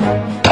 Bye.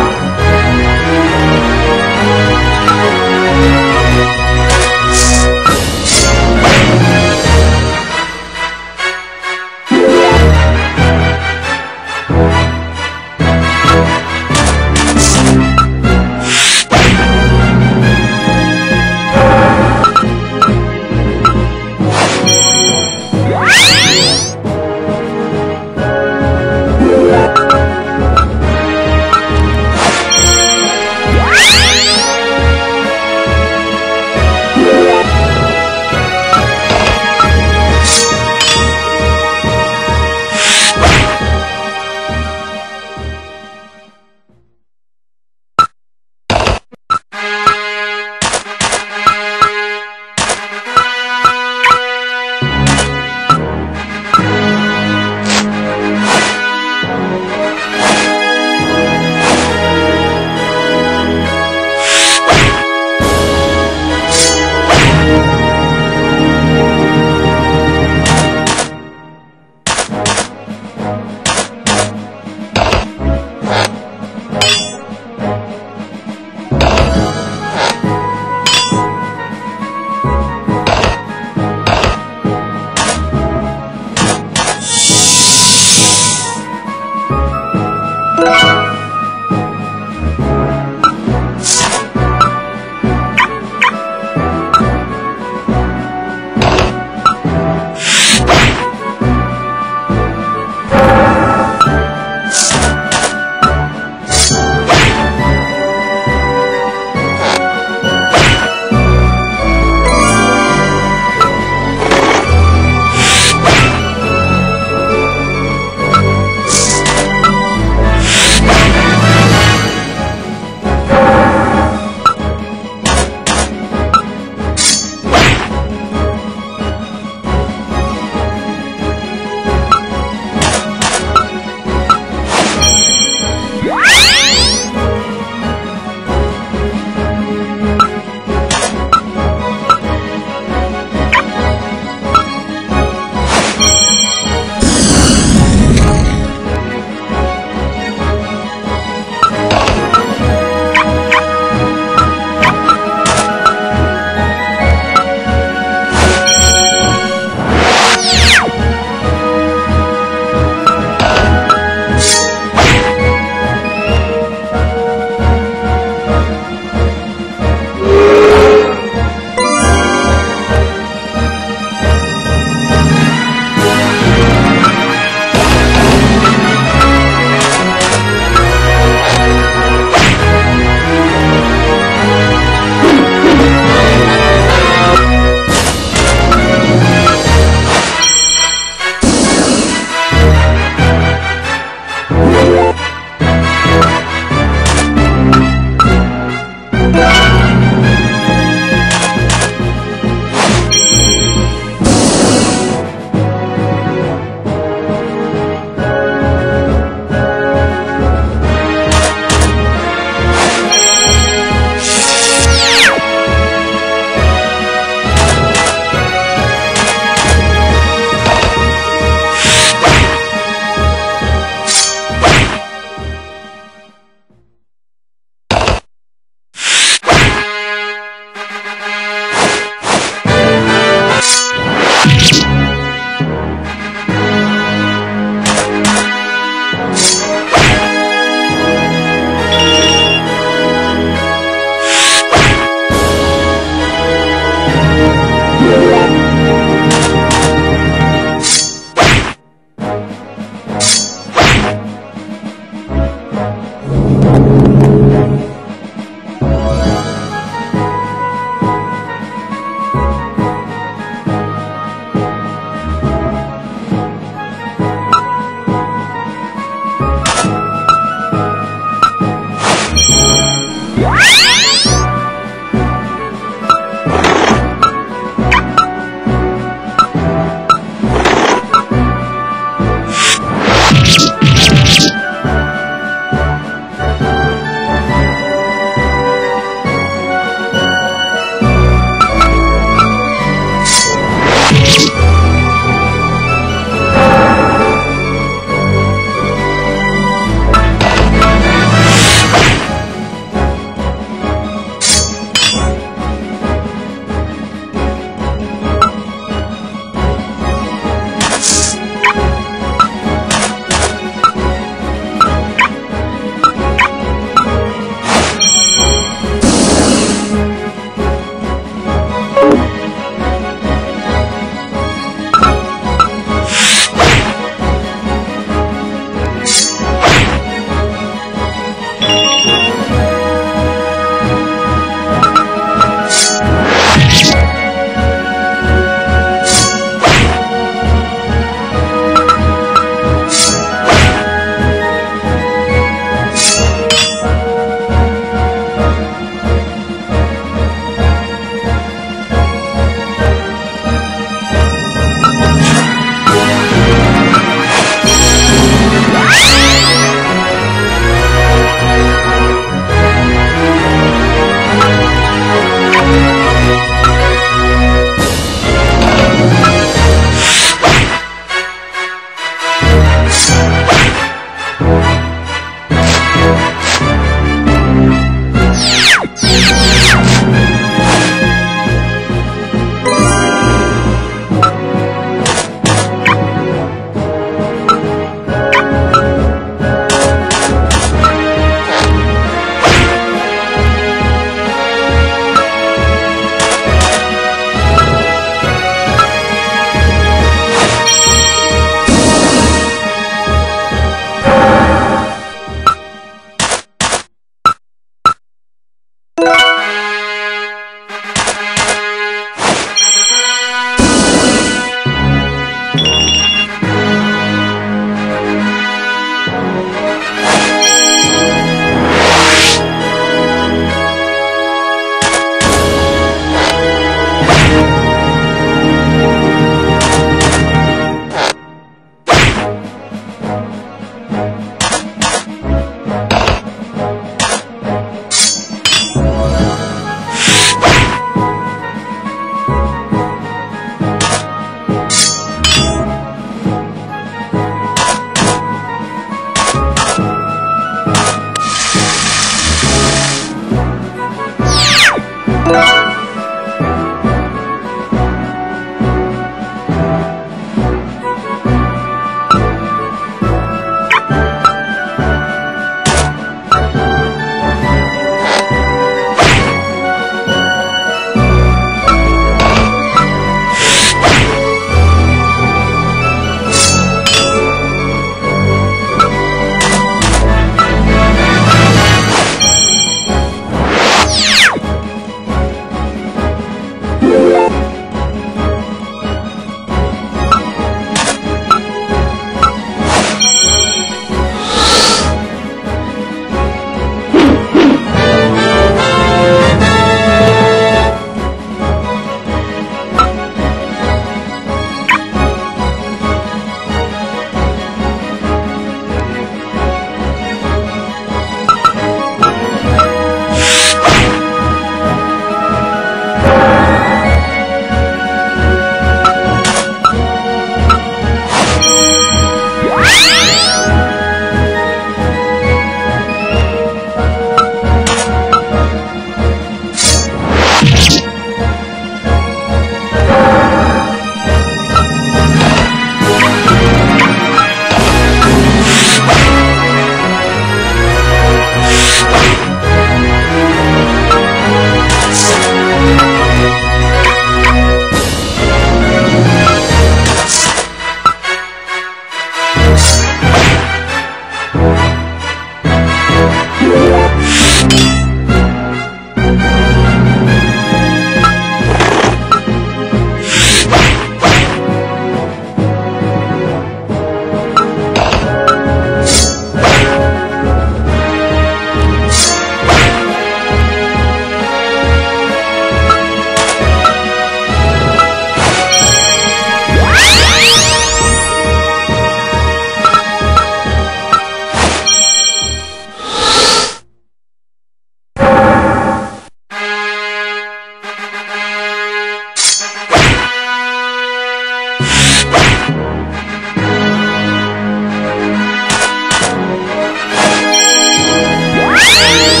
Bye.